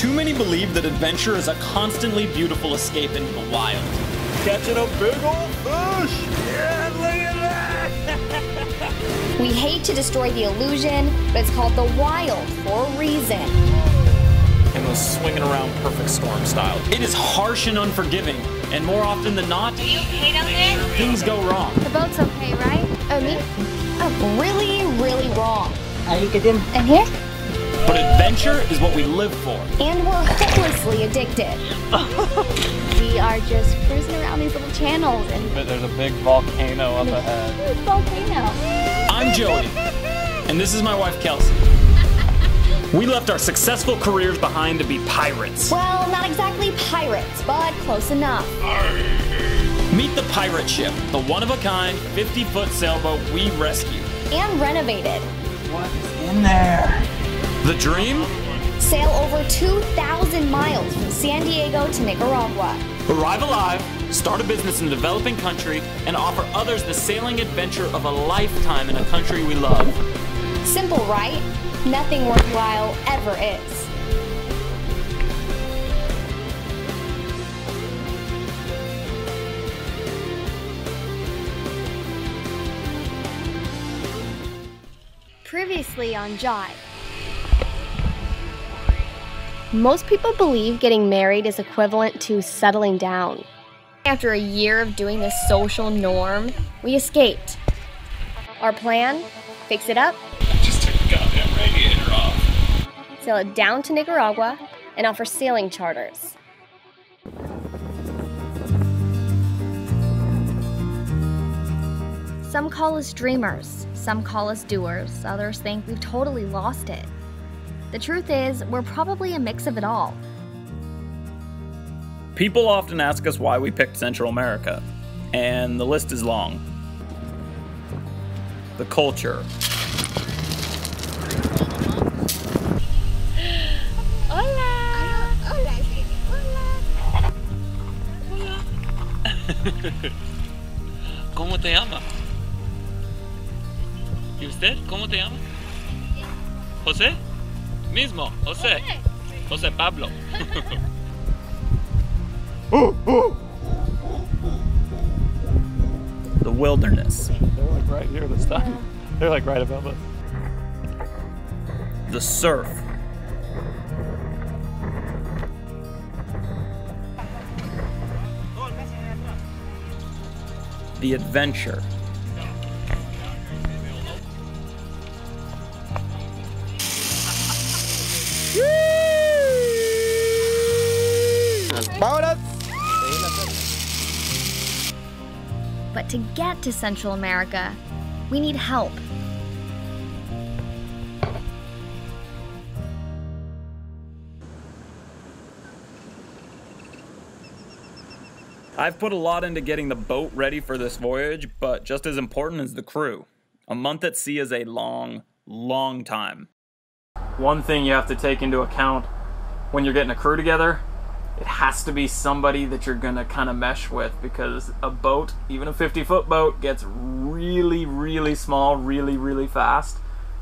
Too many believe that adventure is a constantly beautiful escape into the wild. Catching a big old fish! Yeah, look at that! We hate to destroy the illusion, but it's called the wild for a reason. And was swinging around perfect storm style. It is harsh and unforgiving, and more often than not, Are you okay down there? things go wrong. The boat's okay, right? Oh, me? Oh, really, really wrong. Ayukadim. And here? But adventure is what we live for. And we're hopelessly addicted. We are just cruising around these little channels and But there's a big volcano up ahead. Ooh, volcano. I'm Joey, and this is my wife Kelsey. We left our successful careers behind to be pirates. Well, not exactly pirates, but close enough. Meet the pirate ship, the one of a kind 50 foot sailboat we rescued. And renovated. What's in there? The dream? Sail over 2,000 miles from San Diego to Nicaragua. Arrive alive, start a business in a developing country, and offer others the sailing adventure of a lifetime in a country we love. Simple, right? Nothing worthwhile ever is. Previously on Jibe. Most people believe getting married is equivalent to settling down. After a year of doing the social norm, we escaped. Our plan? Fix it up, Just took the goddamn radiator off. sail it down to Nicaragua, and offer sailing charters. Some call us dreamers, some call us doers, others think we've totally lost it. The truth is, we're probably a mix of it all. People often ask us why we picked Central America, and the list is long. The culture, Hola! Hola, Hola! Hola! ¿Cómo te llama? ¿Y usted? ¿Cómo te llama? ¿José? Mismo, José. José Pablo. Oh, oh. the wilderness, They're like right here this time. They're like right above us. the surf, the adventure, But to get to Central America, we need help. I've put a lot into getting the boat ready for this voyage, but just as important is the crew. A month at sea is a long, long time. One thing you have to take into account when you're getting a crew together, it has to be somebody that you're gonna kind of mesh with because a boat, even a 50 foot boat, gets really, really small, really, really fast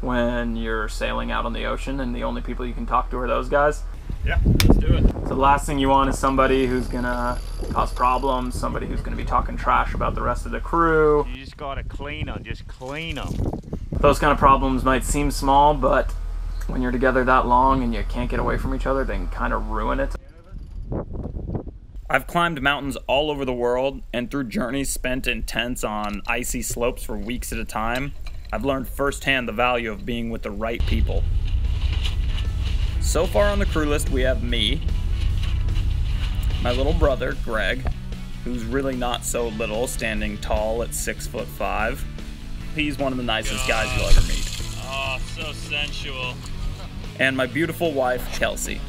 when you're sailing out on the ocean, and the only people you can talk to are those guys. Yeah, let's do it. So the last thing you want is somebody who's gonna cause problems, somebody who's gonna be talking trash about the rest of the crew. You just gotta clean them, just clean them. Those kind of problems might seem small, but when you're together that long and you can't get away from each other, they can kind of ruin it. I've climbed mountains all over the world, and through journeys spent in tents on icy slopes for weeks at a time, I've learned firsthand the value of being with the right people. So far on the crew list, we have me, my little brother, Greg, who's really not so little, standing tall at six foot five. He's one of the nicest guys you'll ever meet. Oh, so sensual. And my beautiful wife, Kelsey.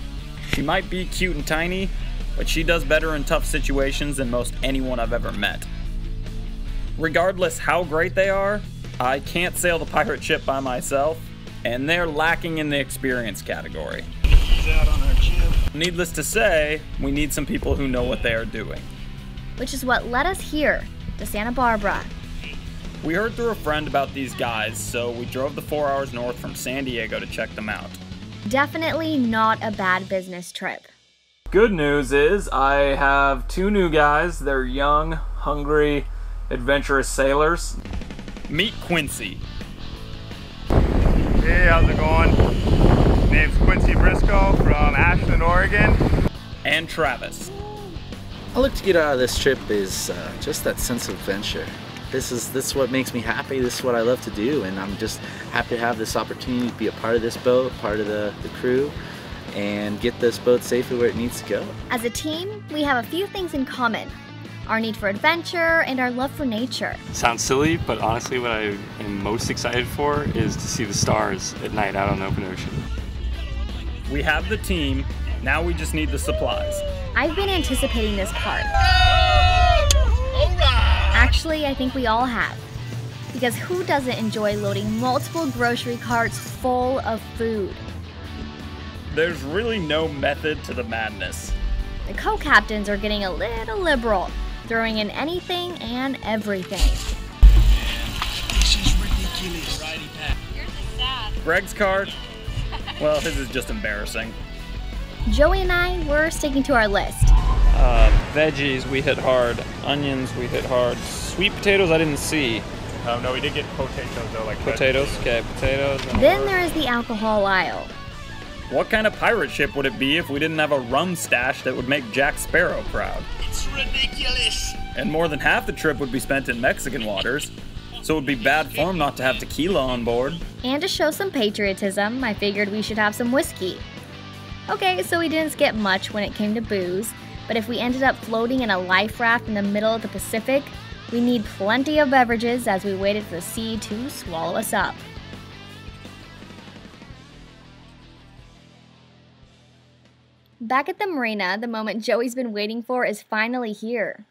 She might be cute and tiny, but she does better in tough situations than most anyone I've ever met. Regardless how great they are, I can't sail the pirate ship by myself, and they're lacking in the experience category. Out on our jib. Needless to say, we need some people who know what they are doing. Which is what led us here to Santa Barbara. We heard through a friend about these guys, so we drove the four hours north from San Diego to check them out. Definitely not a bad business trip. Good news is I have two new guys. They're young, hungry, adventurous sailors. Meet Quincy. Hey, how's it going? Name's Quincy Briscoe from Ashland, Oregon. And Travis. All I look to get out of this trip is uh, just that sense of adventure. This is this is what makes me happy. This is what I love to do, and I'm just happy to have this opportunity to be a part of this boat, part of the, the crew, and get this boat safely where it needs to go. As a team, we have a few things in common our need for adventure and our love for nature. Sounds silly, but honestly, what I am most excited for is to see the stars at night out on the open ocean. We have the team, now we just need the supplies. I've been anticipating this part. Actually, I think we all have. Because who doesn't enjoy loading multiple grocery carts full of food? There's really no method to the madness. The co captains are getting a little liberal, throwing in anything and everything. This is ridiculous. Greg's cart? Well, his is just embarrassing. Joey and I were sticking to our list. Uh, veggies, we hit hard. Onions, we hit hard. Sweet potatoes, I didn't see. Um, no, we did get potatoes though, like Potatoes, okay, potatoes. Then a- there is the alcohol aisle. What kind of pirate ship would it be if we didn't have a rum stash that would make Jack Sparrow proud? It's ridiculous. And more than half the trip would be spent in Mexican waters, so it would be bad form not to have tequila on board. And to show some patriotism, I figured we should have some whiskey. Okay, so we didn't skip much when it came to booze, but if we ended up floating in a life raft in the middle of the Pacific, we need plenty of beverages as we waited for the sea to swallow us up. Back at the marina, the moment Joey's been waiting for is finally here.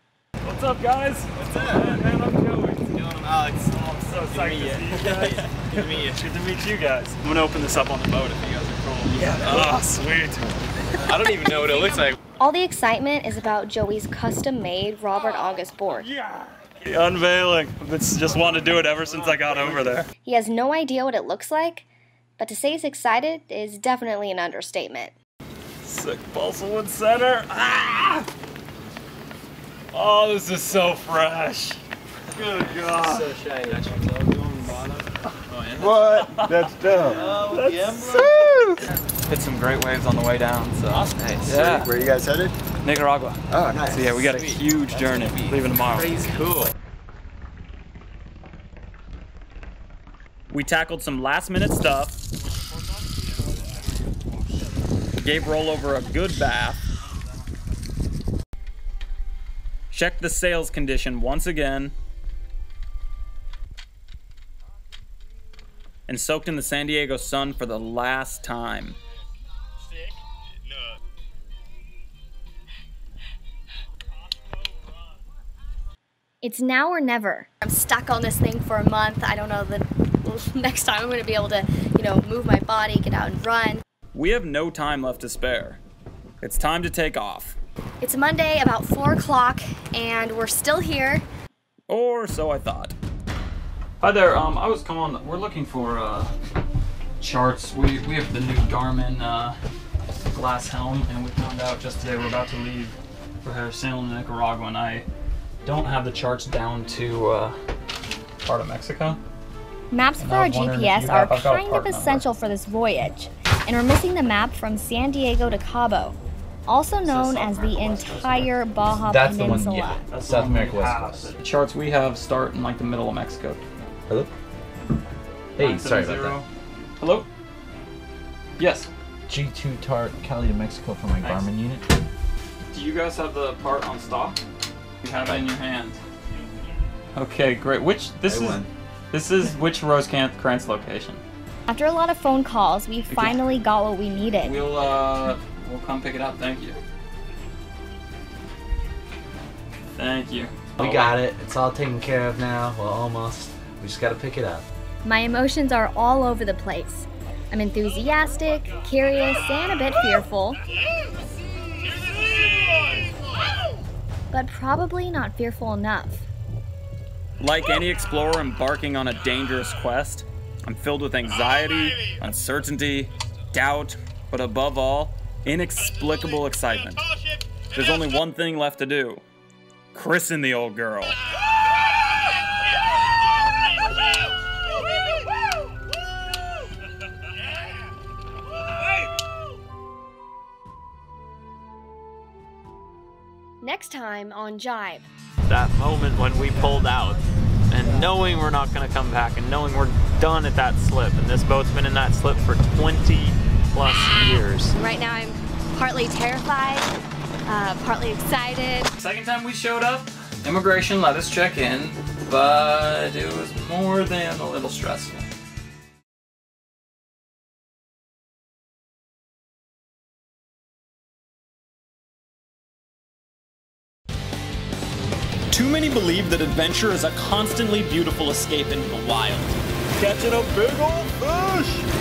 What's up, guys? What's up, man? I'm Joey. What's going on, Alex? Oh, I'm so excited to see you guys. Good to meet you. Good to meet you guys. I'm gonna open this up on the boat if you guys are cool. Yeah. Oh, sweet. I don't even know what it looks like. All the excitement is about Joey's custom made Robert August board. Yeah. Unveiling. It's just wanted to do it ever since I got over there. He has no idea what it looks like, but to say he's excited is definitely an understatement. Sick balsa wood center. Ah! Oh, this is so fresh. Good God. So shiny. What? That's dope. Hit some great waves on the way down, so. Nice. Yeah. Where are you guys headed? Nicaragua. Oh, nice. So yeah, we got a huge journey leaving tomorrow. Cool. We tackled some last minute stuff. Gave rollover a good bath. Checked the sails condition once again. And soaked in the San Diego sun for the last time. It's now or never. I'm stuck on this thing for a month. I don't know the next time I'm going to be able to, you know, move my body, get out and run. We have no time left to spare. It's time to take off. It's Monday, about 4 o'clock, and we're still here. Or so I thought. Hi there. Um, I was calling. We're looking for uh, charts. We we have the new Garmin uh, glass helm, and we found out just today we're about to leave for sailing to Nicaragua, and I don't have the charts down to uh, part of Mexico. Maps And for our was wondering if GPS are have- I've got a kind of part number. essential for this voyage, and we're missing the map from San Diego to Cabo, also known as the entire Baja That's the one, Peninsula. yeah. That's South the America West. Coast. The charts we have start in like the middle of Mexico. Hello? Hey, sorry about that. Hello. Yes. G2 Tart Cali to Mexico for my Thanks. Garmin unit. Do you guys have the part on stock? You have it in your hand. Okay, great. Which this I is won. this is which Rosecrans location? After a lot of phone calls, we finally got what we needed. We'll uh we'll come pick it up. Thank you. Thank you. We got it. It's all taken care of now. Well, almost. We just gotta pick it up. My emotions are all over the place. I'm enthusiastic, curious, and a bit fearful, but probably not fearful enough. Like any explorer embarking on a dangerous quest, I'm filled with anxiety, uncertainty, doubt, but above all, inexplicable excitement. There's only one thing left to do christen the old girl. Next time on Jibe. That moment when we pulled out and knowing we're not going to come back and knowing we're done at that slip and this boat's been in that slip for 20 plus years. Right now I'm partly terrified, uh, partly excited. Second time we showed up, immigration let us check in, but it was more than a little stressful. That adventure is a constantly beautiful escape into the wild. Catching a big old fish!